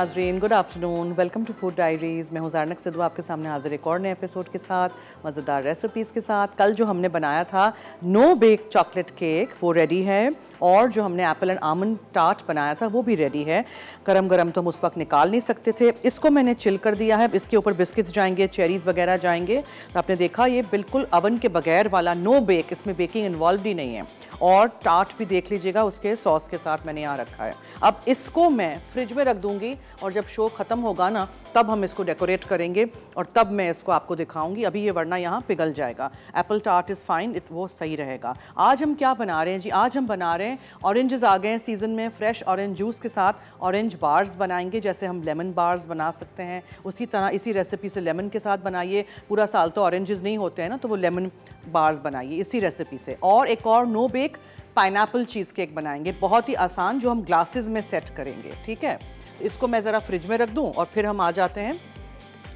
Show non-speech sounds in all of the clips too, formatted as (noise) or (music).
नाजरीन good afternoon welcome to food diaries मैं हूँ जारनक सिद्धू, आपके सामने हाजिर एक और नए एपिसोड के साथ, मज़ेदार रेसिपीज़ के साथ। कल जो हमने बनाया था नो बेक चॉकलेट केक वो रेडी है। और जो हमने एप्पल एंड आमंड टार्ट बनाया था, वो भी रेडी है। गरम गरम तो हम उस वक्त निकाल नहीं सकते थे। इसको मैंने चिल कर दिया है। इसके ऊपर बिस्किट्स जाएँगे चेरीज़ वगैरह जाएँगे। तो आपने देखा, ये बिल्कुल अवन के बगैर वाला नो बेक इसमें बेकिंग इन्वॉल्व ही नहीं है। और टार्ट भी देख लीजिएगा, उसके सॉस के साथ मैंने यहाँ रखा है। अब इसको मैं फ्रिज में रख दूँगी और जब शो ख़त्म होगा ना, तब हम इसको डेकोरेट करेंगे और तब मैं इसको आपको दिखाऊँगी। अभी ये वरना यहाँ पिघल जाएगा। एप्पल टार्ट इज़ फाइन वो सही रहेगा। आज हम क्या बना रहे हैं जी? आज हम बना रहे हैं ऑरेंजेस आ गए हैं सीज़न में फ्रेश ऑरेंज जूस के साथ ऑरेंज बार्स बनाएँगे, जैसे हम लेमन बार्स बना सकते हैं। उसी तरह, इसी रेसिपी से लेमन के साथ बनाइए। पूरा साल तो ऑरेंजेस नहीं होते हैं ना तो वो लेमन बार्स बनाइए, इसी रेसिपी से। और एक और no bake pine cheese cake बनाएँगे। बहुत ही आसान, जो हम ग्लासेस में सेट करेंगे, ठीक है? इसको मैं ज़रा फ्रिज में रख दूँ और फिर हम आ जाते हैं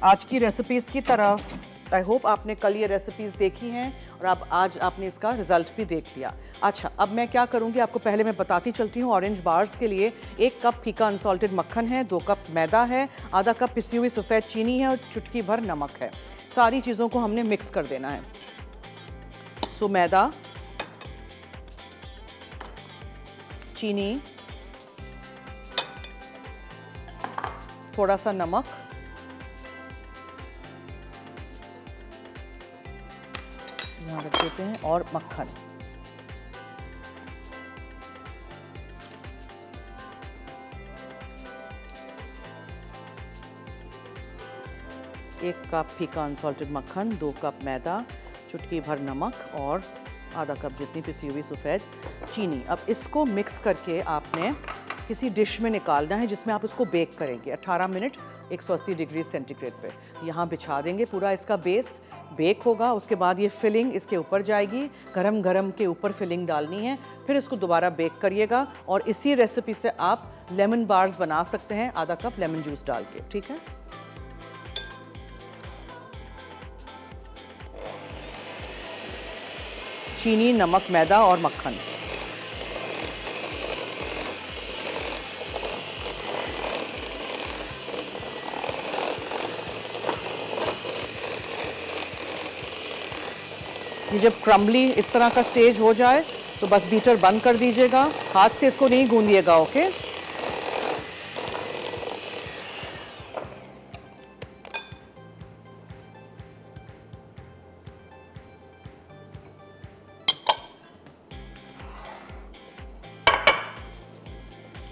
आज की रेसिपीज़ की तरफ़। आई होप आपने कल ये रेसिपीज़ देखी हैं और आप आज आपने इसका रिज़ल्ट भी देख लिया। अच्छा अब मैं क्या करूँगी? आपको पहले मैं बताती चलती हूँ ऑरेंज बार्स के लिए। एक कप फीका अनसॉल्टेड मक्खन है, दो कप मैदा है, आधा कप पिसी हुई सफ़ेद चीनी है और चुटकी भर नमक है। सारी चीज़ों को हमने मिक्स कर देना है। सो मैदा, चीनी, थोड़ा सा नमक यहाँ रख देते हैं और मक्खन। एक कप फीका अनसॉल्टेड मक्खन, दो कप मैदा, चुटकी भर नमक और आधा कप जितनी पिसी हुई सफ़ेद चीनी। अब इसको मिक्स करके आपने किसी डिश में निकालना है जिसमें आप उसको बेक करेंगे। 18 मिनट 180 डिग्री सेंटीग्रेड पे। यहाँ बिछा देंगे पूरा इसका बेस, बेक होगा, उसके बाद ये फिलिंग इसके ऊपर जाएगी गरम गरम के ऊपर फिलिंग डालनी है, फिर इसको दोबारा बेक करिएगा और इसी रेसिपी से आप लेमन बार्स बना सकते हैं, आधा कप लेमन जूस डाल के, ठीक है? चीनी, नमक, मैदा और मक्खन। ये जब क्रम्बली इस तरह का स्टेज हो जाए तो बस बीटर बंद कर दीजिएगा। हाथ से इसको नहीं गूंदिएगा ओके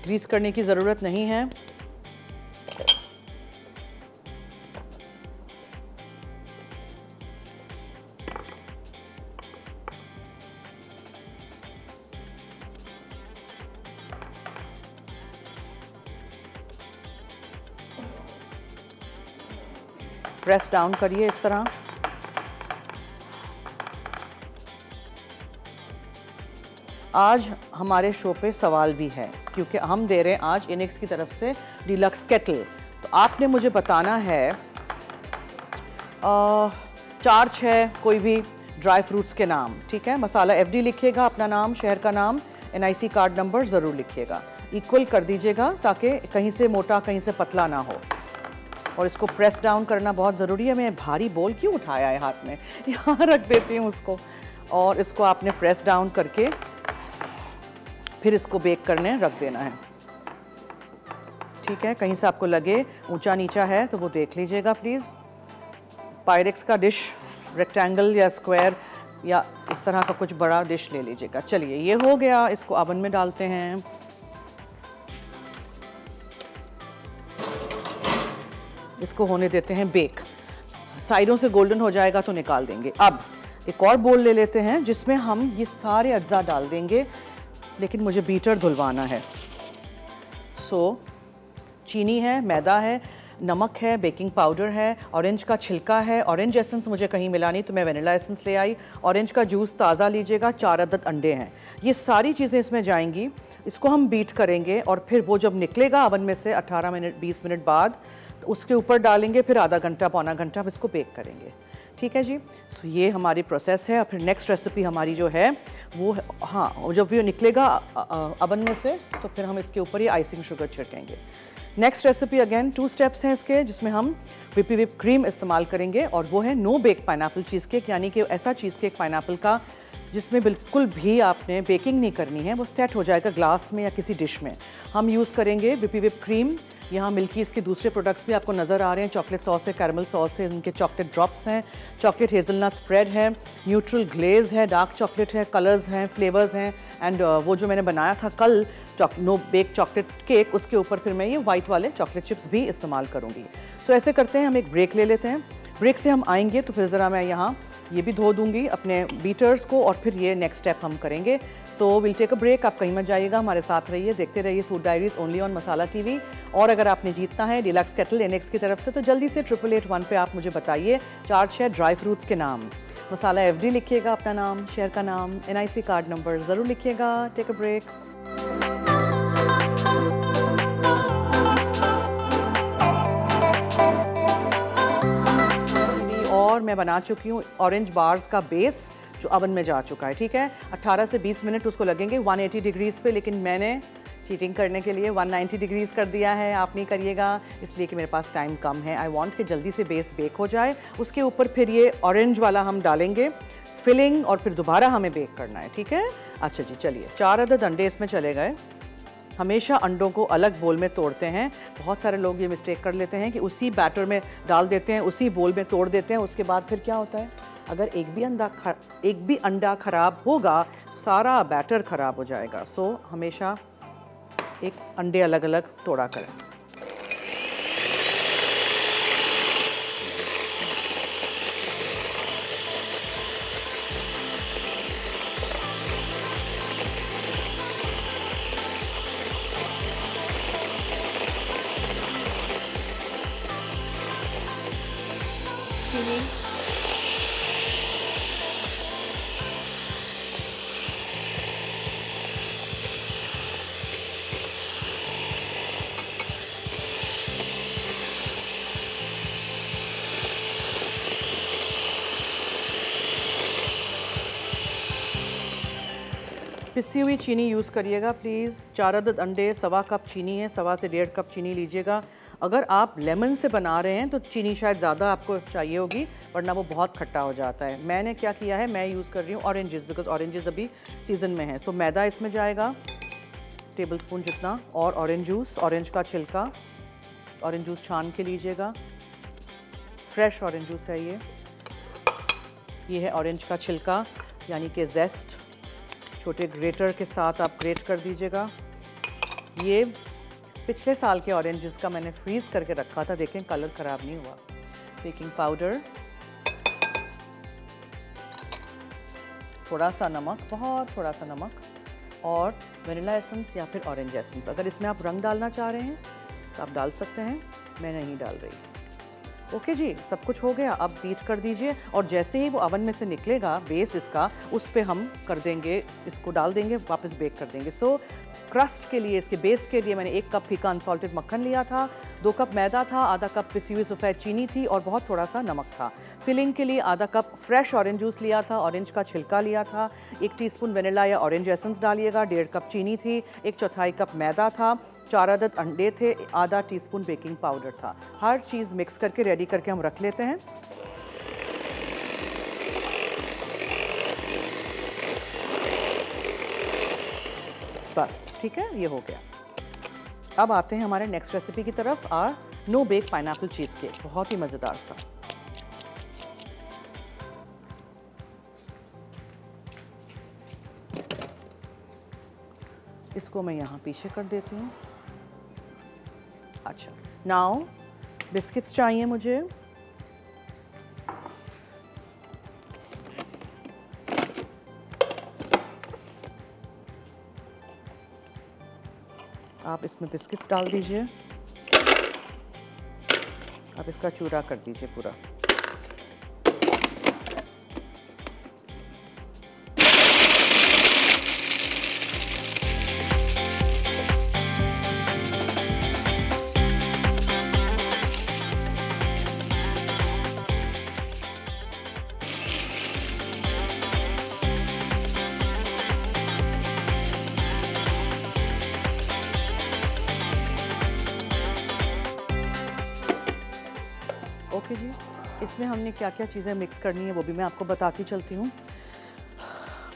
ग्रीस करने की ज़रूरत नहीं है। प्रेस डाउन करिए इस तरह। आज हमारे शो पे सवाल भी है क्योंकि हम दे रहे हैं आज इनिक्स की तरफ़ से डिलक्स केटल। तो आपने मुझे बताना है आ, चार छः कोई भी ड्राई फ्रूट्स के नाम ठीक है? मसाला एफडी लिखिएगा अपना नाम शहर का नाम एनआईसी कार्ड नंबर ज़रूर लिखिएगा। इक्वल कर दीजिएगा ताकि कहीं से मोटा कहीं से पतला ना हो। और इसको प्रेस डाउन करना बहुत ज़रूरी है। मैं भारी बोल क्यों उठाया है हाथ में? यहाँ रख देती हूँ उसको। और इसको आपने प्रेस डाउन करके फिर इसको बेक करने रख देना है। ठीक है? कहीं से आपको लगे, ऊँचा नीचा है तो वो देख लीजिएगा प्लीज़ पायरेक्स का डिश रेक्टेंगल या स्क्वायर या इस तरह का कुछ बड़ा डिश ले लीजिएगा। चलिए, ये हो गया। इसको ओवन में डालते हैं। इसको होने देते हैं बेक। साइडों से गोल्डन हो जाएगा तो निकाल देंगे। अब एक और बोल ले लेते हैं जिसमें हम ये सारे अज्जा डाल देंगे लेकिन मुझे बीटर धुलवाना है। सो so, चीनी है मैदा है नमक है बेकिंग पाउडर है ऑरेंज का छिलका है ऑरेंज एसेंस मुझे कहीं मिला नहीं तो मैं वनीला एसेंस ले आई। ऑरेंज का जूस ताज़ा लीजिएगा चार अदद अंडे हैं। ये सारी चीज़ें इसमें जाएँगी इसको हम बीट करेंगे और फिर वो जब निकलेगा अवन में से 18 मिनट 20 मिनट बाद तो उसके ऊपर डालेंगे, फिर आधा घंटा पौना घंटा हम इसको बेक करेंगे। ठीक है जी? सो ये हमारी प्रोसेस है। और फिर नेक्स्ट रेसिपी हमारी जो है, वो हाँ जब ये निकलेगा अवन में से तो फिर हम इसके ऊपर ये icing sugar छिड़केंगे। Next recipe again two steps हैं इसके, जिसमें हम विपी विप क्रीम इस्तेमाल करेंगे। और वो है no bake pine cheese cake यानी कि ऐसा चीज़ केक पाइन का, जिसमें बिल्कुल भी आपने बेकिंग नहीं करनी है, वो सेट हो जाएगा ग्लास में या किसी डिश में। हम यूज़ करेंगे विपी विप क्रीम यहाँ मिल्की इसके दूसरे प्रोडक्ट्स भी आपको नज़र आ रहे हैं। चॉकलेट सॉस है कैरमल सॉस है इनके चॉकलेट ड्रॉप्स हैं। चॉकलेट हेज़लनट स्प्रेड है न्यूट्रल ग्लेज है डार्क चॉकलेट है कलर्स हैं फ्लेवर्स हैं। एंड uh, वो जो मैंने बनाया था कल नो बेक चॉकलेट केक उसके ऊपर फिर मैं ये वाइट वाले चॉकलेट चिप्स भी इस्तेमाल करूँगी। सो so, ऐसे करते हैं हम एक ब्रेक ले लेते हैं। ब्रेक से हम आएँगे तो फिर ज़रा मैं यहाँ ये भी धो दूँगी अपने बीटर्स को और फिर ये नेक्स्ट स्टेप हम करेंगे। So will take a break आप कहीं मत जाइएगा, हमारे साथ रहिए, देखते रहिए food diaries only on Masala TV और अगर आपने जीतना है डिलक्स केटल एनएक्स की तरफ़ से तो जल्दी से ट्रिपल एट वन पे आप मुझे बताइए चार छः ड्राई फ्रूट्स के नाम। मसाला एफ़ लिखिएगा अपना नाम शेयर का नाम एनआईसी कार्ड नंबर ज़रूर लिखिएगा। टेक अ ब्रेक और मैं बना चुकी हूँ ऑरेंज बार्स का बेस जो अवन में जा चुका है, ठीक है? 18 से 20 मिनट उसको लगेंगे 180 डिग्रीज़ पे, लेकिन मैंने चीटिंग करने के लिए 190 डिग्रीज़ कर दिया है। आप नहीं करिएगा, इसलिए कि मेरे पास टाइम कम है। आई वांट कि जल्दी से बेस बेक हो जाए। उसके ऊपर फिर ये ऑरेंज वाला हम डालेंगे फिलिंग और फिर दोबारा हमें बेक करना है, ठीक है? अच्छा जी, चलिए, चार अदद अंडे इसमें चले गए। हमेशा अंडों को अलग बोल में तोड़ते हैं। बहुत सारे लोग ये मिस्टेक कर लेते हैं कि उसी बैटर में डाल देते हैं, उसी बोल में तोड़ देते हैं, उसके बाद फिर क्या होता है? अगर एक भी अंडा एक भी अंडा ख़राब होगा, सारा बैटर ख़राब हो जाएगा। सो हमेशा एक अंडे अलग अलग तोड़ा करें। चीनी यूज़ करिएगा प्लीज़ चार अदद अंडे सवा कप चीनी है सवा से डेढ़ कप चीनी लीजिएगा। अगर आप लेमन से बना रहे हैं तो चीनी शायद ज़्यादा आपको चाहिए होगी वरना वो बहुत खट्टा हो जाता है। मैंने क्या किया है मैं यूज़ कर रही हूँ ऑरेंजेस बिकॉज़ ऑरेंजेस अभी सीज़न में है। सो so, मैदा इसमें जाएगा टेबल स्पून जितना और ऑरेंज जूस ऑरेंज का छिलका ऑरेंज जूस छान के लीजिएगा। फ्रेश ऑरेंज जूस है ये। ये है ऑरेंज का छिलका यानी कि जेस्ट छोटे ग्रेटर के साथ आप ग्रेट कर दीजिएगा। ये पिछले साल के ऑरेंजेस का मैंने फ्रीज़ करके रखा था, देखें कलर ख़राब नहीं हुआ। बेकिंग पाउडर थोड़ा सा नमक, बहुत थोड़ा सा नमक और वनीला एसेंस या फिर ऑरेंज एसेंस अगर इसमें आप रंग डालना चाह रहे हैं तो आप डाल सकते हैं, मैं नहीं डाल रही। ओके जी, सब कुछ हो गया, अब बीट कर दीजिए। और जैसे ही वो अवन में से निकलेगा बेस इसका, उस पर हम कर देंगे, इसको डाल देंगे, वापस बेक कर देंगे। सो क्रस्ट के लिए, इसके बेस के लिए मैंने एक कप फीका अनसॉल्टेड मक्खन लिया था, दो कप मैदा था, आधा कप पिसी हुई सफ़ेद चीनी थी और बहुत थोड़ा सा नमक था। फिलिंग के लिए आधा कप फ्रेश ऑरेंज जूस लिया था ऑरेंज का छिलका लिया था, एक टीस्पून वनीला या ऑरेंज एसेंस डालिएगा, डेढ़ कप चीनी थी, एक चौथाई कप मैदा था चार अदद अंडे थे, आधा टीस्पून बेकिंग पाउडर था। हर चीज़ मिक्स करके रेडी करके हम रख लेते हैं। बस, ठीक है? ये हो गया। अब आते हैं हमारे नेक्स्ट रेसिपी की तरफ़ our no bake pine cheesecake बहुत ही मज़ेदार सा। इसको मैं यहाँ पीछे कर देती हूँ। अच्छा नाउ, बिस्किट्स चाहिए मुझे। आप इसमें बिस्किट्स डाल दीजिए। आप इसका चूरा कर दीजिए पूरा। ओके जी, इसमें हमने क्या क्या चीज़ें मिक्स करनी है वो भी मैं आपको बताती चलती हूँ।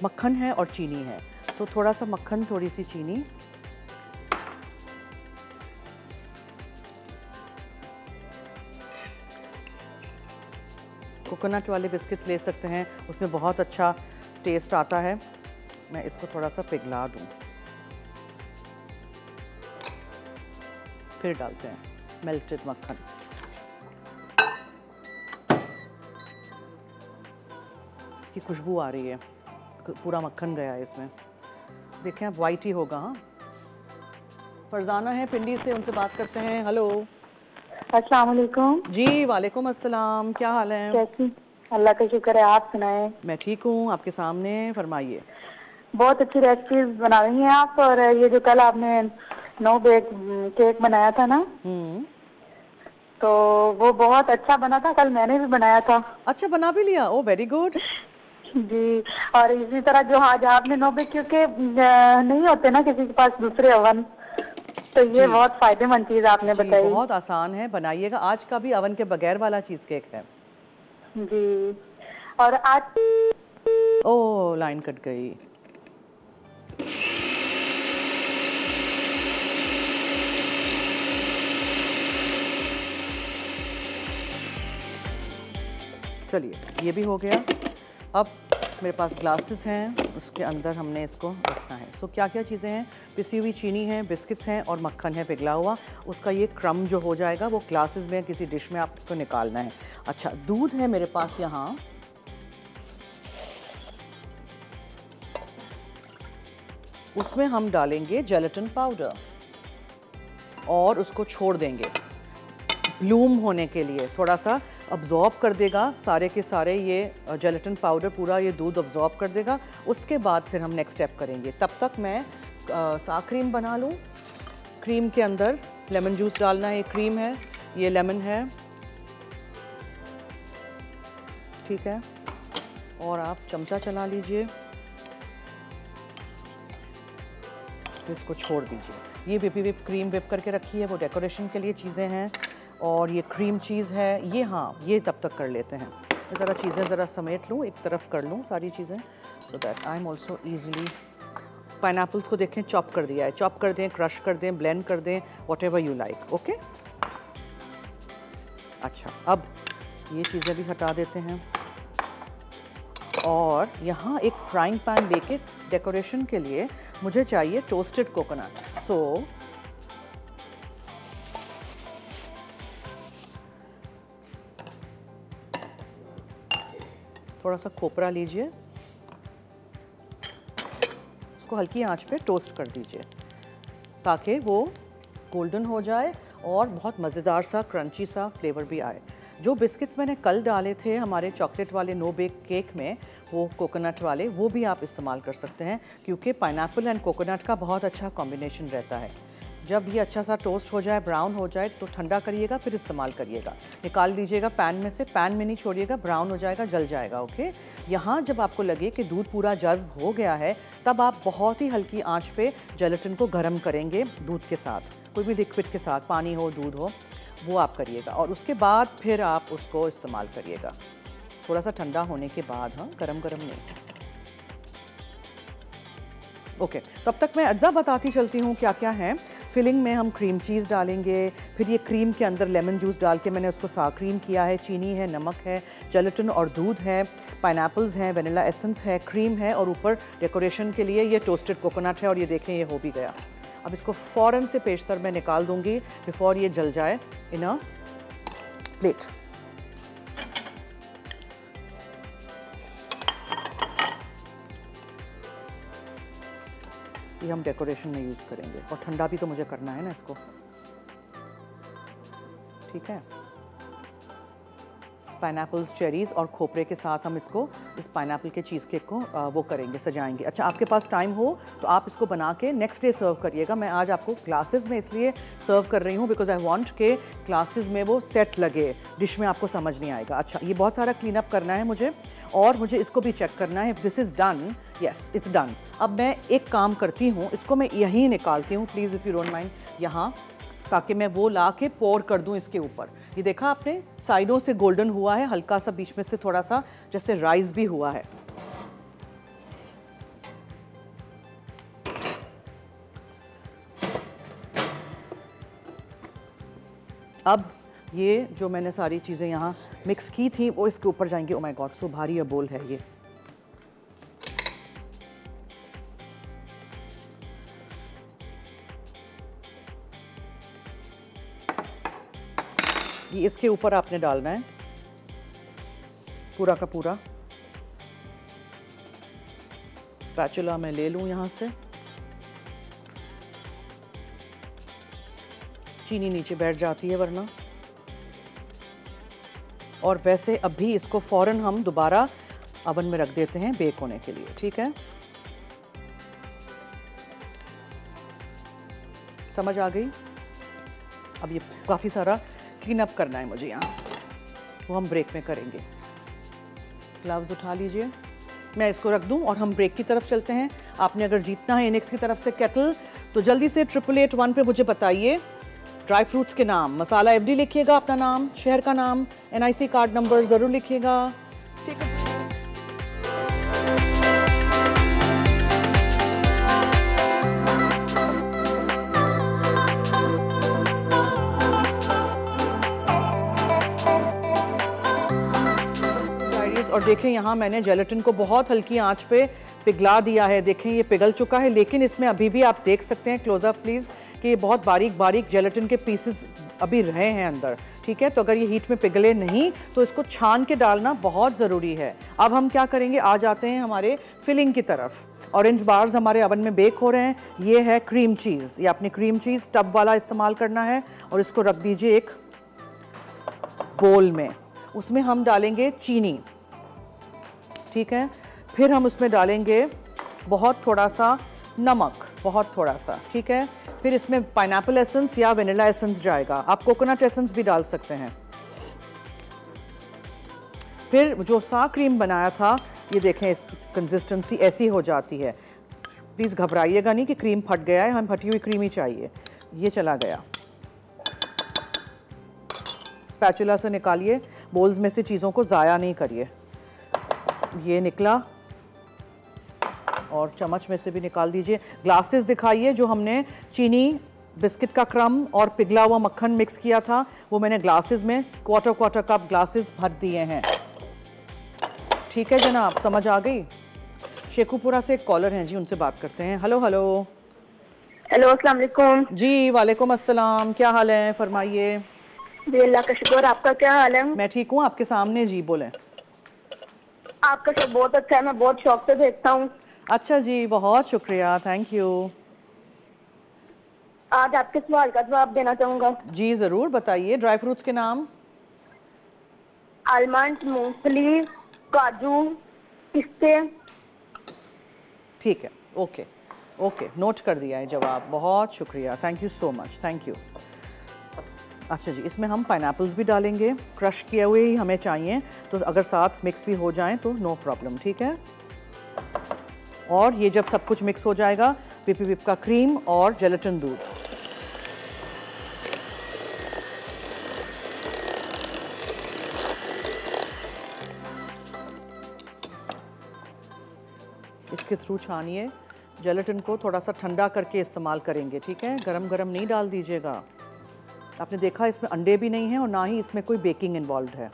मक्खन है और चीनी है। सो थोड़ा सा मक्खन थोड़ी सी चीनी। कोकोनट वाले बिस्किट्स ले सकते हैं, उसमें बहुत अच्छा टेस्ट आता है। मैं इसको थोड़ा सा पिघला दूँ। फिर डालते हैं मेल्टेड मक्खन। इसकी खुशबू आ रही है। पूरा मक्खन गया है इसमें। देखें अब वाइट ही होगा हाँ। फरजाना है पिंडी से उनसे बात करते हैं। हेलो। अस्सलाम वालेकुम। जी वालेकुम अस्सलाम। क्या हाल है? कैसी? अल्लाह का शुक्र है आप सुनाए। मैं ठीक हूँ आपके सामने फरमाइए। बहुत अच्छी रेसिपीज़ बना रही हैं आप और ये जो कल आपने नो बेक केक बनाया था ना? हम्म। तो वो बहुत अच्छा बना था कल मैंने भी बनाया था। अच्छा बना भी लिया? ओ वेरी गुड जी और इसी तरह जो आज आपने नो बेक क्योंकि नहीं होते ना किसी के पास दूसरे अवन तो ये बहुत फ़ायदेमंद चीज़ आपने बताई। बहुत आसान है बनाइएगा। आज का भी अवन के बगैर वाला चीज़ केक है। जी और आज ओ लाइन कट गई। चलिए ये भी हो गया। अब मेरे पास ग्लासेस हैं उसके अंदर हमने इसको रखना है। सो so, क्या क्या चीज़ें हैं? पिसी हुई चीनी है बिस्किट्स हैं और मक्खन है पिघला हुआ। उसका ये क्रम जो हो जाएगा वो ग्लासेस में किसी डिश में आपको निकालना है। अच्छा दूध है मेरे पास यहाँ। उसमें हम डालेंगे जेलेटिन पाउडर और उसको छोड़ देंगे। ब्लूम होने के लिए थोड़ा सा अब्जॉर्ब कर देगा, सारे के सारे ये जेलेटिन पाउडर पूरा ये दूध अब्जॉर्ब कर देगा। उसके बाद फिर हम नेक्स्ट स्टेप करेंगे। तब तक मैं सा क्रीम बना लूँ। क्रीम के अंदर लेमन जूस डालना है ये क्रीम है, ये लेमन है। ठीक है? और आप चमचा चला लीजिए। इसको छोड़ दीजिए। ये विपी विप क्रीम विप करके रखी है, वो डेकोरेशन के लिए चीज़ें हैं। और ये क्रीम चीज़ है, ये हाँ ये तब तक कर लेते हैं। ज़रा चीज़ें ज़रा समेट लूँ, एक तरफ़ कर लूँ सारी चीज़ें so that I am also easily pine को देखें चॉप कर दिया है। चॉप कर दें क्रश कर दें ब्लेंड कर दें whatever you like okay अच्छा अब ये चीज़ें भी हटा देते हैं। और यहाँ एक फ्राइंग पैन लेके डेकोरेशन के लिए मुझे चाहिए टोस्टेड कोकोनट सो थोड़ा सा खोपरा लीजिए। इसको हल्की आँच पे टोस्ट कर दीजिए, ताकि वो गोल्डन हो जाए और बहुत मज़ेदार सा, क्रंची सा फ्लेवर भी आए। जो बिस्किट्स मैंने कल डाले थे हमारे चॉकलेट वाले नो बेक केक में, वो कोकोनट वाले, वो भी आप इस्तेमाल कर सकते हैं, क्योंकि पाइनएप्पल एंड कोकोनट का बहुत अच्छा कॉम्बिनेशन रहता है। जब ये अच्छा सा टोस्ट हो जाए ब्राउन हो जाए तो ठंडा करिएगा फिर इस्तेमाल करिएगा। निकाल दीजिएगा पैन में से पैन में नहीं छोड़िएगा ब्राउन हो जाएगा जल जाएगा ओके यहाँ जब आपको लगे कि दूध पूरा जज्ब हो गया है तब आप बहुत ही हल्की आँच पे जेलेटिन को गर्म करेंगे दूध के साथ। कोई भी लिक्विड के साथ पानी हो दूध हो वो आप करिएगा। और उसके बाद फिर आप उसको इस्तेमाल करिएगा। थोड़ा सा ठंडा होने के बाद हाँ गरम गरम नहीं। ओके okay, तब तक मैं अज्जा बताती चलती हूँ क्या क्या है। फिलिंग में हम क्रीम चीज़ डालेंगे, फिर ये क्रीम के अंदर लेमन जूस डाल के मैंने उसको सा क्रीम किया है, चीनी है, नमक है जेलेटिन और दूध है पाइन हैं वनीला एसेंस है क्रीम है और ऊपर डेकोरेशन के लिए ये टोस्टेड कोकोनट है और ये देखें ये हो भी गया। अब इसको फ़ौरन से पेशतर मैं निकाल दूँगी बिफोर ये जल जाए इन अ प्लेट ये हम डेकोरेशन में यूज़ करेंगे। और ठंडा भी तो मुझे करना है ना इसको। ठीक है? पाइन चेरीज़ और खोपरे के साथ हम इसको, इस पाइन के चीज़ केक को वो करेंगे, सजाएँगे। अच्छा आपके पास टाइम हो तो आप इसको बना के नेक्स्ट डे सर्व करिएगा। मैं आज आपको क्लासेस में इसलिए सर्व कर रही हूँ बिकॉज़ आई वॉन्ट के क्लासेस में वो सेट लगे। डिश में आपको समझ नहीं आएगा। अच्छा ये बहुत सारा क्लीन अप करना है मुझे और मुझे इसको भी चेक करना है। If this is done yes it's done अब मैं एक काम करती हूँ, इसको मैं यहीं निकालती हूँ please if you don't mind यहाँ। ताकि मैं वो ला के पोर कर दूँ इसके ऊपर। ये देखा आपने? साइडों से गोल्डन हुआ है, हल्का सा बीच में से थोड़ा सा जैसे राइस भी हुआ है। अब ये जो मैंने सारी चीज़ें यहाँ मिक्स की थी, वो इसके ऊपर जाएँगे। ओ माय गॉड सो भारी अबोल है ये। ये इसके ऊपर आपने डालना है। पूरा का पूरा। स्पैचुला मैं ले लूँ यहाँ से। चीनी नीचे बैठ जाती है वरना। और वैसे अभी इसको फ़ौरन हम दोबारा अवन में रख देते हैं बेक होने के लिए, ठीक है? समझ आ गई? अब ये काफ़ी सारा क्लीन अप करना है मुझे यहाँ। वो हम ब्रेक में करेंगे। ग्लव्स उठा लीजिए। मैं इसको रख दूँ और हम ब्रेक की तरफ़ चलते हैं। आपने अगर जीतना है इनिक्स की तरफ़ से कैटल तो जल्दी से ट्रिपल एट वन पर मुझे बताइए। ड्राई फ्रूट्स के नाम। मसाला एफडी लिखिएगा अपना नाम, शहर का नाम एनआईसी कार्ड नंबर ज़रूर लिखिएगा। और देखें यहाँ मैंने जेलेटिन को बहुत हल्की आँच पे पिघला दिया है। देखें, ये पिघल चुका है, लेकिन इसमें अभी भी आप देख सकते हैं क्लोजअप प्लीज़ कि ये बहुत बारीक बारीक जेलेटिन के पीसेस अभी रहे हैं अंदर। ठीक है? तो अगर ये हीट में पिघले नहीं तो इसको छान के डालना बहुत ज़रूरी है। अब हम क्या करेंगे? आ जाते हैं हमारे फिलिंग की तरफ़। ऑरेंज बार्स हमारे अवन में बेक हो रहे हैं। ये है क्रीम चीज़ ये अपनी क्रीम चीज़ टब वाला इस्तेमाल करना है और इसको रख दीजिए एक बोल में। उसमें हम डालेंगे चीनी। ठीक है? फिर हम उसमें डालेंगे बहुत थोड़ा सा नमक, बहुत थोड़ा सा, ठीक है? फिर इसमें पाइनएप्पल एसेंस या वनीला एसेंस जाएगा। आप कोकोनट एसेंस भी डाल सकते हैं। फिर जो सा क्रीम बनाया था, ये देखें इसकी कंसिस्टेंसी ऐसी हो जाती है। प्लीज़ घबराइएगा नहीं कि क्रीम फट गया है, हमें फटी हुई क्रीम ही चाहिए। ये चला गया। स्पैचुला से निकालिए। बोल्स में से चीज़ों को ज़ाया नहीं करिए। ये निकला। और चम्मच में से भी निकाल दीजिए। ग्लासेस दिखाइए जो हमने चीनी बिस्किट का क्रम और पिघला हुआ मक्खन मिक्स किया था। वो मैंने ग्लासेस में क्वार्टर क्वार्टर कप ग्लासेस भर दिए हैं। ठीक है जनाब समझ आ गई? शेखुपुरा से एक कॉलर हैं जी उनसे बात करते हैं। हेलो हेलो हेलो अस्सलाम वालेकुम जी वालेकुम अस्सलाम। क्या हाल है? फरमाइए। जी अल्लाह का शुक्र आपका क्या हाल है? मैं ठीक हूँ आपके सामने? जी बोलें। आपका शो बहुत अच्छा है मैं बहुत शौक से देखता हूँ। अच्छा जी बहुत शुक्रिया थैंक यू आज आपके सवाल का जवाब देना चाहूँगा। जी ज़रूर बताइए ड्राई फ्रूट्स के नाम? आलमंड मूंगफली काजू पिस्ते। ठीक है ओके ओके नोट कर दिया है जवाब बहुत शुक्रिया thank you so much thank you अच्छा जी, इसमें हम पाइन भी डालेंगे। क्रश किए हुए ही हमें चाहिए। तो अगर साथ मिक्स भी हो जाएँ तो नो प्रॉब्लम ठीक है? और ये जब सब कुछ मिक्स हो जाएगा पिपी पिप का क्रीम और जेलेटिन दूध। इसके थ्रू छानिए। जेलेटिन को थोड़ा सा ठंडा करके इस्तेमाल करेंगे, ठीक है? गरम गरम नहीं डाल दीजिएगा। आपने देखा इसमें अंडे भी नहीं हैं और ना ही इसमें कोई बेकिंग इन्वॉल्व है।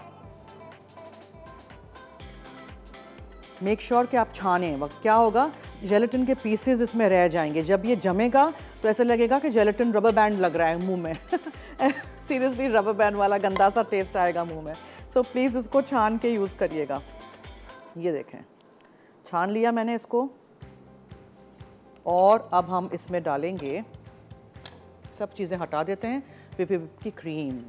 मेक श्योर sure कि आप छाने। वक्त क्या होगा? जेलेटिन के पीसेस इसमें रह जाएँगे। जब ये जमेगा तो ऐसा लगेगा कि जेलेटिन रबर बैंड लग रहा है मुँह में। सीरियसली रबर बैंड वाला गंदा सा टेस्ट आएगा मुँह में। सो so, प्लीज़ उसको छान के यूज़ करिएगा। ये देखें। छान लिया मैंने इसको। और अब हम इसमें डालेंगे। सब चीज़ें हटा देते हैं। की क्रीम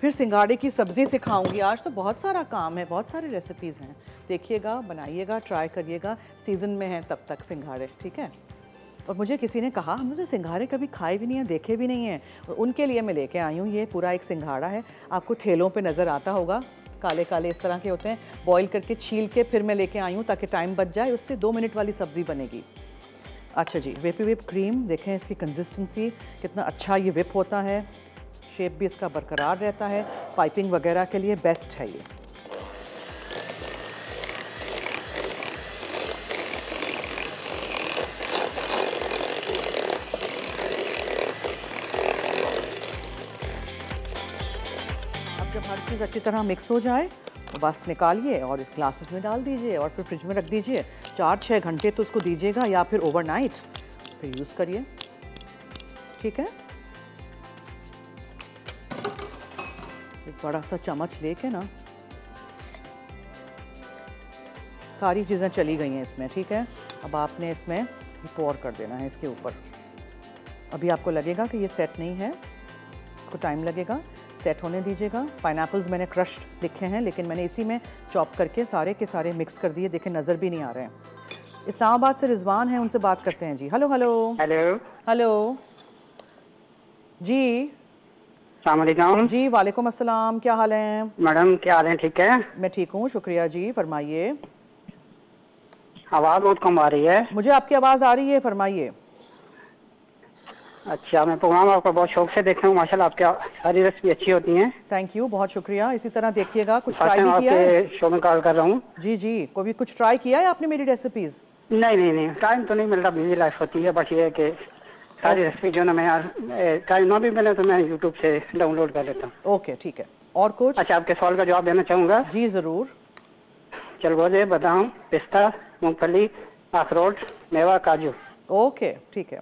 फिर सिंगाड़े की सब्ज़ी सिखाऊँगी। आज तो बहुत सारा काम है, बहुत सारी रेसिपीज़ हैं। देखिएगा, बनाइएगा ट्राई करिएगा। सीज़न में है तब तक सिंघाड़े ठीक है? और मुझे किसी ने कहा, हमने तो सिंघाड़े कभी खाए भी नहीं हैं, देखे भी नहीं हैं। उनके लिए मैं लेके आई हूँ, ये पूरा एक सिंघाड़ा है। आपको ठेलों पे नज़र आता होगा काले काले इस तरह के होते हैं। बॉईल करके छील के फिर मैं लेके आई हूँ, ताकि टाइम बच जाए, उससे दो मिनट वाली सब्ज़ी बनेगी। अच्छा जी विपी विप क्रीम देखें इसकी कंसिस्टेंसी कितना अच्छा ये विप होता है। शेप भी इसका बरकरार रहता है। पाइपिंग वगैरह के लिए बेस्ट है ये। अब जब हर चीज़ अच्छी तरह मिक्स हो जाए तो बस निकालिए और इस ग्लासेस में डाल दीजिए और फिर फ्रिज में रख दीजिए। चार छः घंटे तो उसको दीजिएगा या फिर ओवरनाइट। फिर यूज़ करिए। ठीक है? बड़ा सा चम्मच लेके ना सारी चीज़ें चली गई हैं इसमें ठीक है? अब आपने इसमें पोर कर देना है इसके ऊपर। अभी आपको लगेगा कि ये सेट नहीं है इसको टाइम लगेगा। सेट होने दीजिएगा। पाइन मैंने क्रश्ड लिखे हैं लेकिन मैंने इसी में चॉप करके सारे के सारे मिक्स कर दिए। देखें नज़र भी नहीं आ रहे हैं। इस्लामाबाद से रिजवान हैं उनसे बात करते हैं। जी हेलो हेलो हेलो हेलो जी। सलामकुम जी वालेकुम अस्सलाम क्या हाल है? मैडम क्या हाल है? ठीक है? मैं ठीक हूँ शुक्रिया जी फरमाइए। आवाज़ बहुत कम आ रही है। मुझे आपकी आवाज़ आ रही है फरमाइए। अच्छा मैं प्रोग्राम आपका बहुत शौक से देख रहा हूँ माशाल्लाह आपकी सारी रेसिपी अच्छी होती हैं। थैंक यू बहुत शुक्रिया। इसी तरह देखिएगा कुछ ट्राई भी किया है? आपके शो में कॉल कर रहा हूँ। जी जी कभी कुछ ट्राई किया है आपने मेरी रेसिपीज़ नहीं नहीं नहीं टाइम तो नहीं मिलता बिज़ी लाइफ होती है बट ये है कि सारी रेसिपी जो ना मैं यार टाइम ना भी मिले तो मैं यूट्यूब से डाउनलोड कर लेता हूँ। ओके ठीक है। और कुछ? अच्छा आपके सवाल का जवाब देना चाहूँगा? जी ज़रूर। चलगोजे बादाम पिस्ता मूंगफली अखरोट मेवा काजू। ओके ठीक है।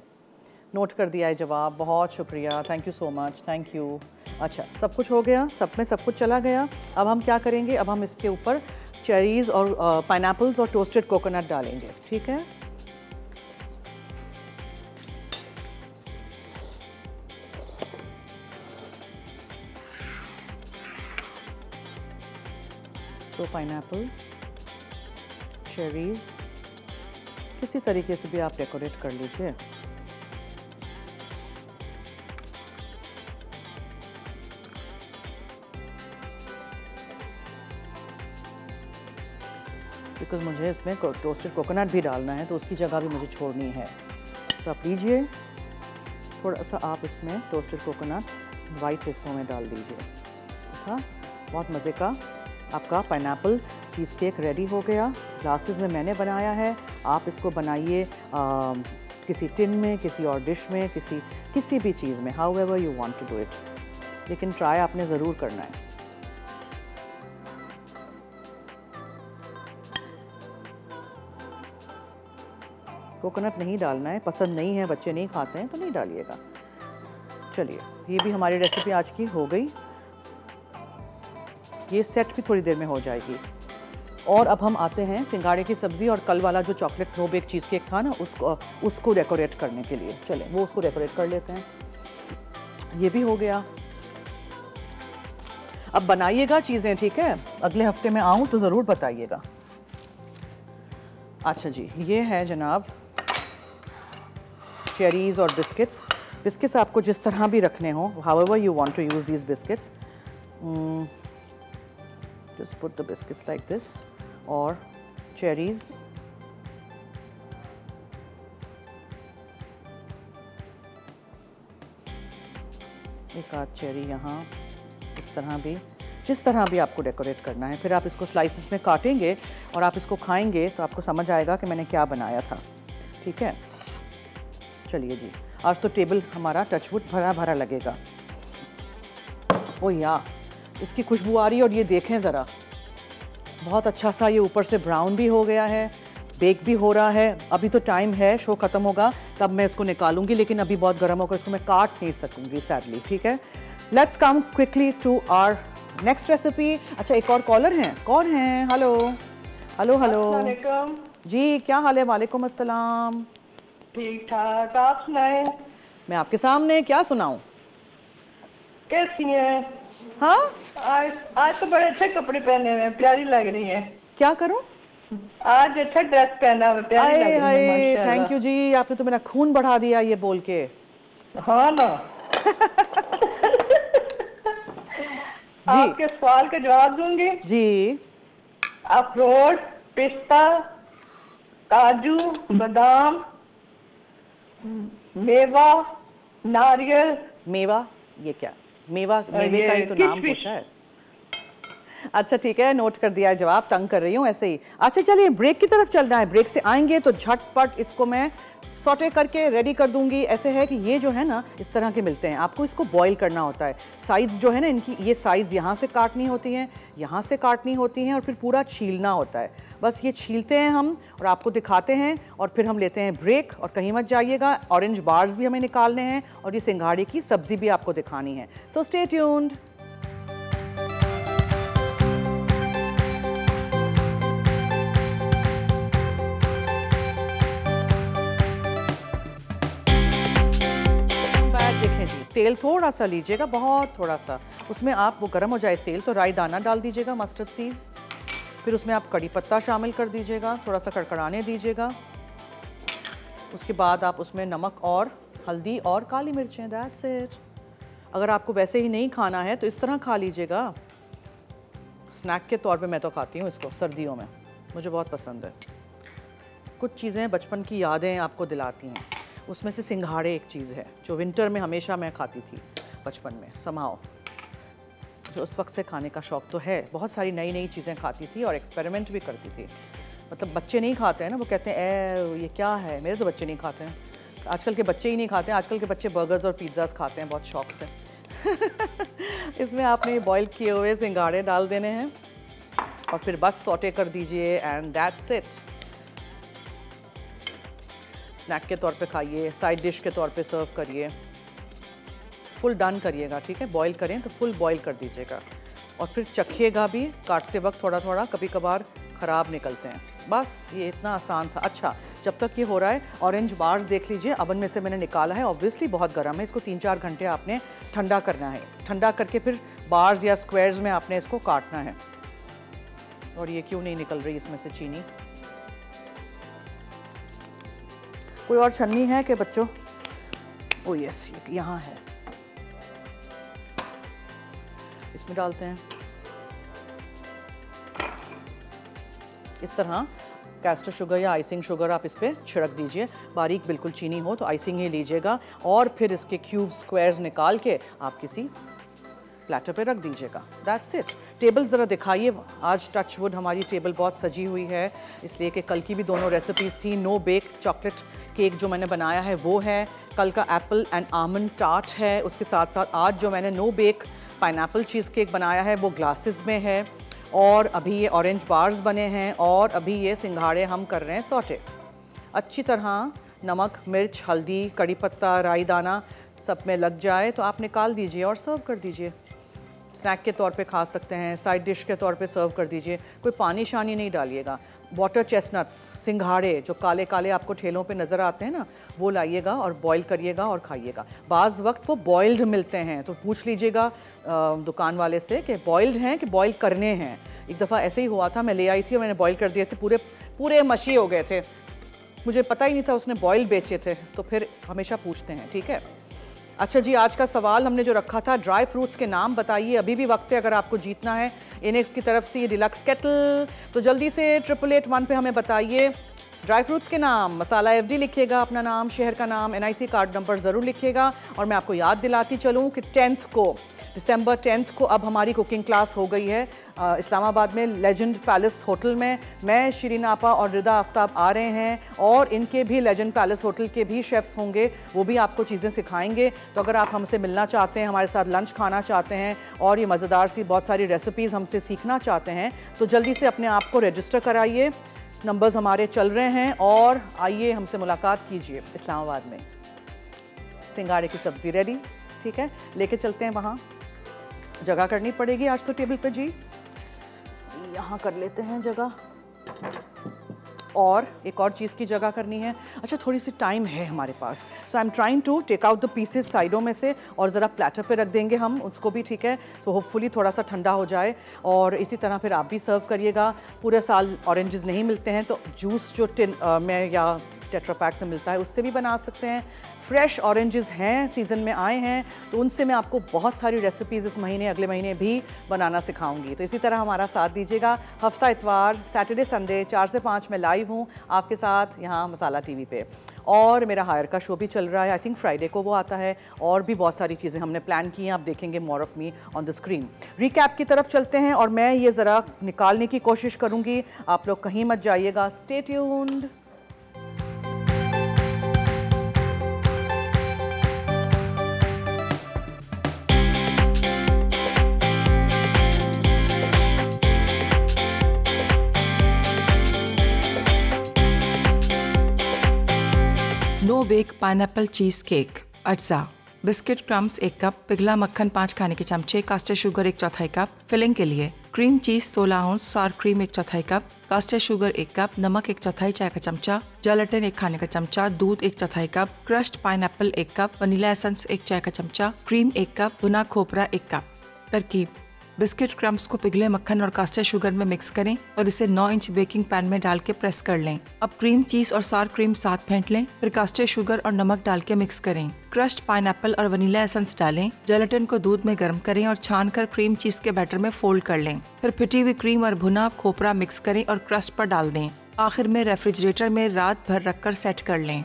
नोट कर दिया है जवाब। बहुत शुक्रिया। Thank you so much thank you अच्छा सब कुछ हो गया? सब में सब कुछ चला गया? अब हम क्या करेंगे? अब हम इसके ऊपर चेरीज़ और पाइन और टोस्टेड कोकोनट डालेंगे। ठीक है? सो पाइन चेरीज़ किसी तरीके से भी आप डेकोरेट कर लीजिए। बिकॉज़ मुझे इसमें टोस्टेड कोकोनट भी डालना है तो उसकी जगह भी मुझे छोड़नी है। तो आप लीजिए। थोड़ा सा आप इसमें टोस्टेड कोकोनट वाइट हिस्सों में डाल दीजिए। हाँ बहुत मज़े का आपका पाइन चीज़ केक रेडी हो गया। ग्लासेस में मैंने बनाया है। आप इसको बनाइए किसी टिन में, किसी और डिश में, किसी किसी भी चीज़ में however you want to do it लेकिन ट्राई आपने ज़रूर करना है। कोकोनट नहीं डालना है। पसंद नहीं है, बच्चे नहीं खाते हैं तो नहीं डालिएगा। चलिए, ये भी हमारी रेसिपी आज की हो गई। ये सेट भी थोड़ी देर में हो जाएगी। और अब हम आते हैं सिंगाड़े की सब्ज़ी और कल वाला जो chocolate no bake cheese cake था ना, उसको उसको डेकोरेट करने के लिए। चलें, वो उसको डेकोरेट कर लेते हैं। ये भी हो गया। अब बनाइएगा चीज़ें, ठीक है? अगले हफ़्ते में आऊँ तो ज़रूर बताइएगा। अच्छा जी, ये है जनाब चेरीज़ और बिस्किट्स बिस्किट्स आपको जिस तरह भी रखने हो however you want to use these biscuits just put the biscuits like this or cherries. एक आध चेरी यहाँ, इस तरह भी, जिस तरह भी आपको डेकोरेट करना है। फिर आप इसको स्लाइसिस में काटेंगे और आप इसको खाएँगे तो आपको समझ आएगा कि मैंने क्या बनाया था। ठीक है? चलिए जी, आज तो टेबल हमारा टचवुड भरा भरा लगेगा। ओ या! इसकी खुशबू आ रही है और ये देखें ज़रा। बहुत अच्छा सा ये ऊपर से ब्राउन भी हो गया है बेक भी हो रहा है। अभी तो टाइम है शो ख़त्म होगा तब मैं इसको निकालूँगी लेकिन अभी बहुत गर्म होकर इसको मैं काट नहीं सकूँगी सैडली ठीक है? Let's come quickly to our next recipe अच्छा एक और कॉलर हैं? कौन हैं? हेलो हेलो हेलो जी क्या हाल है? वालेकुम अस्सलाम। ठीक ठाक आप सुनाए। मैं आपके सामने क्या सुनाऊँ? कैसी हैं? हाँ? आज आज तो बड़े अच्छे कपड़े पहने हुए प्यारी लग रही है। क्या करूँ? आज अच्छा ड्रेस पहना हुआ प्यारी लग रही है थैंक यू जी आपने तो मेरा खून बढ़ा दिया ये बोल के। हाँ ना। (laughs) आपके सवाल का जवाब दूँगी? जी। अखरोट पिस्ता काजू बादाम मेवा नारियल। मेवा ये क्या? मेवा मेवे का ही तो नाम। पूछा है। अच्छा ठीक है नोट कर दिया है जवाब तंग कर रही हूँ ऐसे ही। अच्छा चलिए ब्रेक की तरफ़ चलना है ब्रेक से आएँगे तो झटपट इसको मैं सॉटे करके रेडी कर दूँगी। ऐसे है कि ये जो है ना इस तरह के मिलते हैं। आपको इसको बॉईल करना होता है। साइज़ जो है ना इनकी ये साइज़ यहाँ से काटनी होती हैं यहाँ से काटनी होती हैं और फिर पूरा छीलना होता है। बस ये छीलते हैं हम और आपको दिखाते हैं और फिर हम लेते हैं ब्रेक और कहीं मत जाइएगा। ऑरेंज बार्स भी हमें निकालने हैं और ये सिंघाड़े की सब्ज़ी भी आपको दिखानी है। सो स्टे ट्यून्ड तेल थोड़ा सा लीजिएगा, बहुत थोड़ा सा उसमें आप, वो गर्म हो जाए तेल तो राई दाना डाल दीजिएगा मस्टर्ड सीड्स फिर उसमें आप कड़ी पत्ता शामिल कर दीजिएगा, थोड़ा सा कड़कड़ाने दीजिएगा। उसके बाद आप उसमें नमक और हल्दी और काली मिर्चें दैट्स इट अगर आपको वैसे ही नहीं खाना है तो इस तरह खा लीजिएगा। स्नैक के तौर पे मैं तो खाती हूँ इसको, सर्दियों में। मुझे बहुत पसंद है। कुछ चीज़ें बचपन की यादें आपको दिलाती हैं। उसमें से सिंघाड़े एक चीज़ है, जो विंटर में हमेशा मैं खाती थी, बचपन में समाओ जो उस वक्त से खाने का शौक़ तो है। बहुत सारी नई नई चीज़ें खाती थी और एक्सपेरिमेंट भी करती थी। मतलब बच्चे नहीं खाते हैं ना, वो कहते हैं ए ये क्या है? मेरे तो बच्चे नहीं खाते हैं। आजकल के बच्चे ही नहीं खाते हैं। आजकल के बच्चे बर्गर्स और पिज़्ज़ास खाते हैं, बहुत शौक से। (laughs) इसमें आपने बॉईल किए हुए सिंगाड़े डाल देने हैं और फिर बस सोटे कर दीजिए एंड दैट्स इट स्नैक के तौर पे खाइए साइड डिश के तौर पे सर्व करिए। फुल डन करिएगा, ठीक है? बॉईल करें तो फुल बॉईल कर दीजिएगा। और फिर चखिएगा भी, काटते वक्त थोड़ा थोड़ा कभी कभार ख़राब निकलते हैं। बस, ये इतना आसान था। अच्छा जब तक ये हो रहा है ऑरेंज बार्स देख लीजिए। अवन में से मैंने निकाला है ऑब्वियसली बहुत गर्म है। इसको तीन चार घंटे आपने ठंडा करना है। ठंडा करके फिर बार्स या स्क्वायर्स में आपने इसको काटना है। और ये क्यों नहीं निकल रही इसमें से चीनी? कोई और छन्नी है कि बच्चों? ओ यस यहाँ है। इसमें डालते हैं। इस तरह कैस्टर शुगर या आइसिंग शुगर आप इस पर छिड़क दीजिए। बारीक बिल्कुल चीनी हो तो आइसिंग ही लीजिएगा और फिर इसके क्यूब स्क्वायर्स निकाल के आप किसी प्लेटर पे रख दीजिएगा। दैट्स इट टेबल ज़रा दिखाइए। आज टच वुड हमारी टेबल बहुत सजी हुई है। इसलिए कि कल की भी दोनों रेसिपीज़ थी। नो बेक चॉकलेट केक जो मैंने बनाया है वो है। कल का एप्पल एंड आमंड टार्ट है। उसके साथ साथ आज जो मैंने no bake pineapple cheese cake बनाया है, वो ग्लासेस में है और अभी ये ऑरेंज बार्स बने हैं और अभी ये सिंघाड़े हम कर रहे हैं सॉटे अच्छी तरह नमक, मिर्च, हल्दी, कड़ी पत्ता, राई दाना सब में लग जाए तो आप निकाल दीजिए और सर्व कर दीजिए। स्नैक के तौर पे खा सकते हैं साइड डिश के तौर पे सर्व कर दीजिए। कोई पानी शानी नहीं डालिएगा। वाटर चेस्टनट्स सिंघाड़े, जो काले काले आपको ठेलों पे नज़र आते हैं ना, वो लाइएगा और बॉईल करिएगा और खाइएगा। बाज़ वक्त वो बॉइल्ड मिलते हैं तो पूछ लीजिएगा दुकान वाले से कि बॉइल्ड हैं कि बॉईल करने हैं? एक दफ़ा ऐसे ही हुआ था, मैं ले आई थी और मैंने बॉईल कर दिए थे, पूरे पूरे मशी हो गए थे। मुझे पता ही नहीं था उसने बॉयल बेचे थे तो फिर हमेशा पूछते हैं, ठीक है? अच्छा जी, आज का सवाल हमने जो रखा था, ड्राई फ्रूट्स के नाम बताइए। अभी भी वक्त है, अगर आपको जीतना है, इनेक्स की तरफ़ से ये डिलक्स केटल तो जल्दी से ट्रिपल एट वन पे हमें बताइए। ड्राई फ्रूट्स के नाम। मसाला एफडी लिखिएगा, अपना नाम, शहर का नाम एनआईसी कार्ड नंबर ज़रूर लिखिएगा। और मैं आपको याद दिलाती चलूँ कि टेंथ को, दिसंबर टेंथ को अब हमारी कुकिंग क्लास हो गई है इस्लामाबाद में लेजेंड पैलेस होटल में। मैं, शिरीन आपा और रिदा आफ्ताब आ रहे हैं और इनके भी लेजेंड पैलेस होटल के भी शेफ्स होंगे, वो भी आपको चीज़ें सिखाएँगे। तो अगर आप हमसे मिलना चाहते हैं, हमारे साथ लंच खाना चाहते हैं और ये मज़ेदार सी बहुत सारी रेसिपीज़ हमसे सीखना चाहते हैं तो जल्दी से अपने आप को रजिस्टर कराइए। नंबर्स हमारे चल रहे हैं और आइए हमसे मुलाकात कीजिए इस्लामाबाद में। सिंगाड़े की सब्ज़ी रेडी ठीक है? लेके चलते हैं वहाँ। जगह करनी पड़ेगी आज तो टेबल पे, जी। यहाँ कर लेते हैं जगह। और एक और चीज़ की जगह करनी है। अच्छा थोड़ी सी टाइम है हमारे पास। So I am trying to take out the pieces साइडों में से और ज़रा प्लेटर पे रख देंगे हम उसको भी ठीक है। सो so होपफुली थोड़ा सा ठंडा हो जाए और इसी तरह फिर आप भी सर्व करिएगा। पूरे साल ऑरेंजेस नहीं मिलते हैं तो जूस जो टिन आ, मैं या टेट्रा पैक से मिलता है, उससे भी बना सकते हैं। फ्रेश ऑरेंजेस हैं, सीज़न में आए हैं तो उनसे मैं आपको बहुत सारी रेसिपीज़ इस महीने, अगले महीने भी बनाना सिखाऊँगी। तो इसी तरह हमारा साथ दीजिएगा। हफ़्ता इतवार सैटरडे संडे चार से पाँच में लाइव हूँ आपके साथ यहाँ मसाला टीवी पे। और मेरा हायर का शो भी चल रहा है। आई थिंक फ्राइडे को वो आता है और भी बहुत सारी चीज़ें हमने प्लान की हैं। आप देखेंगे more of me on the screen recap की तरफ़ चलते हैं और मैं ये ज़रा निकालने की कोशिश करूँगी। आप लोग कहीं मत जाइएगा। Stay tuned bake pineapple cheese cake अज्जा। बिस्किट क्रम्स एक कप पिघला मक्खन पाँच खाने के चमचे कास्टर शुगर एक चौथाई कप फिलिंग के लिए। क्रीम चीज़ सोलह आउंस सार क्रीम एक चौथाई कप कास्टर शुगर एक कप नमक एक चौथाई, चाय का चमचा जेलेटिन एक खाने का चमचा, दूध एक चौथाई कप क्रश्ड पाइन एक कप वनीला एसेंस एक चाय का चमचा क्रीम एक कप भुना खोपरा एक कप तरकीब। बिस्किट क्रम्स को पिघले मक्खन और कास्टर शुगर में मिक्स करें और इसे 9 इंच बेकिंग पैन में डाल के प्रेस कर लें। अब क्रीम, चीज़ और सार क्रीम साथ फेंट लें, फिर कास्टर शुगर और नमक डाल के मिक्स करें। क्रश्ड पाइन और वनीला एसेंस डालें। जेलेटिन को दूध में गर्म करें और छान कर क्रीम, चीज़ के बैटर में फोल्ड कर लें। फिर फिटी हुई क्रीम और भुना खोपरा मिक्स करें और क्रस्ट पर डाल दें। आखिर में रेफ्रिजरेटर में रात भर रखकर सेट कर लें।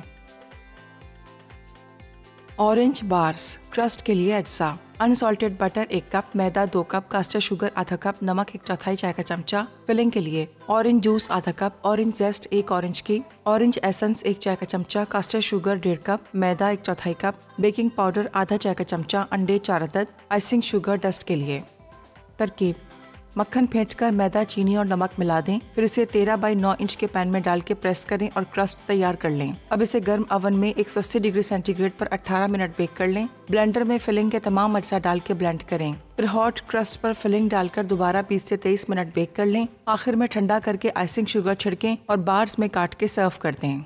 ऑरेंज बार्स क्रस्ट के लिए अज्जा अनसॉल्टेड बटर एक कप मैदा, दो कप कास्टर शुगर आधा कप नमक, एक चौथाई चाय का चमचा फिलिंग के लिए। ऑरेंज जूस आधा कप ऑरेंज जेस्ट एक ऑरेंज की। ऑरेंज एसेंस एक चाय का चमचा कास्टर शुगर डेढ़ कप मैदा, एक चौथाई कप बेकिंग पाउडर आधा चाय का चमचा, अंडे, चार अदद आइसिंग शुगर डस्ट के लिए। तरकीब मक्खन फेंट कर मैदा, चीनी और नमक मिला दें। फिर इसे 13 बाई 9 इंच के पैन में डाल के प्रेस करें और क्रस्ट तैयार कर लें। अब इसे गर्म अवन में 180 डिग्री सेंटीग्रेड पर 18 मिनट बेक कर लें। ब्लेंडर में फिलिंग के तमाम अज्जा डाल के ब्लेंड करें। फिर हॉट क्रस्ट पर फिलिंग डालकर दोबारा 20 से 23 मिनट बेक कर लें। आखिर में ठंडा करके आइसिंग शुगर छिड़कें और बार्स में काट के सर्व कर दें।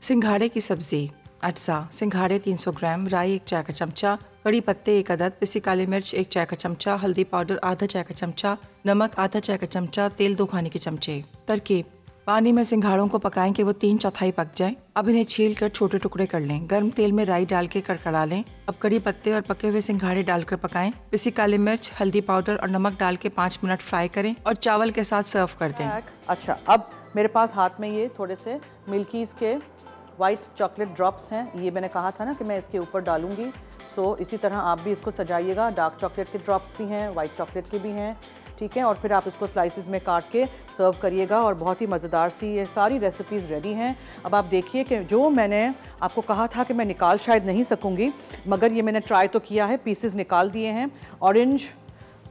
सिंघाड़े की सब्ज़ी। अटसा, सिंघाड़े 300 ग्राम, राई एक चाय का चमचा, कड़ी पत्ते एक अदद पिसी काली मिर्च एक चाय का चमचा, हल्दी पाउडर आधा चाय का चमचा, नमक आधा चाय का चमचा, तेल दो खाने के चमचे। तरकीब। पानी में सिंघाड़ों को पकाएँ कि वो तीन चौथाई पक जाए। अब इन्हें छील कर छोटे टुकड़े कर लें। गर्म तेल में राई डाल के कड़कड़ा लें। अब कड़ी पत्ते और पके हुए सिंघाड़े डालकर पकाएँ। पिसी काली मिर्च, हल्दी पाउडर और नमक डाल के पाँच मिनट फ्राई करें और चावल के साथ सर्व कर दें। अच्छा अब मेरे पास हाथ में ये थोड़े से मिल्कीज़ के वाइट चॉकलेट ड्रॉप्स हैं। ये मैंने कहा था ना कि मैं इसके ऊपर डालूँगी। सो so, इसी तरह आप भी इसको सजाइएगा। डार्क चॉकलेट के ड्रॉप्स भी हैं वाइट चॉकलेट के भी हैं। ठीक है? और फिर आप इसको स्लाइसिस में काट के सर्व करिएगा और बहुत ही मज़ेदार सी ये सारी रेसिपीज़ रेडी हैं। अब आप देखिए कि जो मैंने आपको कहा था कि मैं निकाल शायद नहीं सकूँगी मगर ये मैंने ट्राई तो किया है पीसेस निकाल दिए हैं। ऑरेंज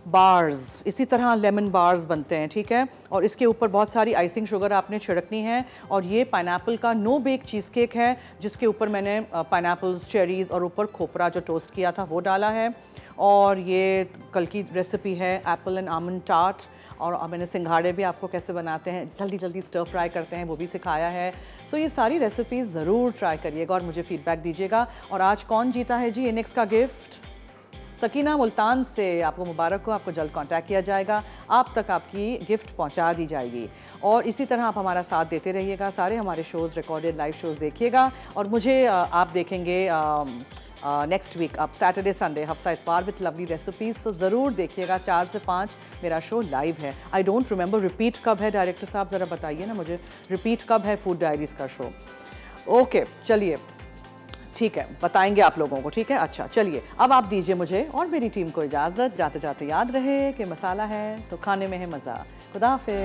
बार्स इसी तरह लेमन बार्स बनते हैं, ठीक है? और इसके ऊपर बहुत सारी आइसिंग शुगर आपने छिड़कनी है और ये पाइन का नो बेक चीज़ केक है, जिसके ऊपर मैंने पाइन चेरीज़ और ऊपर खोपरा जो टोस्ट किया था वो डाला है। और ये कल की रेसिपी है एप्पल एंड आमन टार्ट और मैंने सिंघाड़े भी आपको कैसे बनाते हैं जल्दी जल्दी स्टर फ्राई करते हैं, वो भी सिखाया है। सो ये सारी रेसिपीज़ ज़रूर ट्राई करिएगा और मुझे फीडबैक दीजिएगा। और आज कौन जीता है जी? इनिक्स का गिफ्ट सकीना मुल्तान से आपको मुबारक हो, आपको जल्द कांटेक्ट किया जाएगा। आप तक आपकी गिफ्ट पहुँचा दी जाएगी। और इसी तरह आप हमारा साथ देते रहिएगा, सारे हमारे शोज़ रिकॉर्डेड लाइव शोज़ देखिएगा। और मुझे आप देखेंगे नेक्स्ट वीक आप सैटरडे संडे हफ़्ता इतवार विथ लवली रेसिपीज़ तो ज़रूर देखिएगा। चार से पाँच मेरा शो लाइव है। आई डोंट रिमेंबर रिपीट कब है डायरेक्टर साहब, ज़रा बताइए ना मुझे। रिपीट कब है फ़ूड डायरीज़ का शो ओके चलिए। ठीक है, बताएँगे आप लोगों को, ठीक है? अच्छा चलिए, अब आप दीजिए मुझे और मेरी टीम को इजाज़त। जाते जाते याद रहे कि मसाला है तो खाने में है मज़ा। खुदा हाफिज़।